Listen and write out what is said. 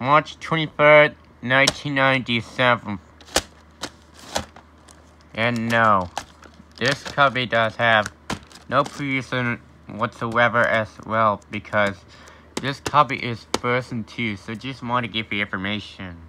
March 23rd, 1997. And no, this copy does have no previous whatsoever as well because this copy is version 2, so just want to give you information.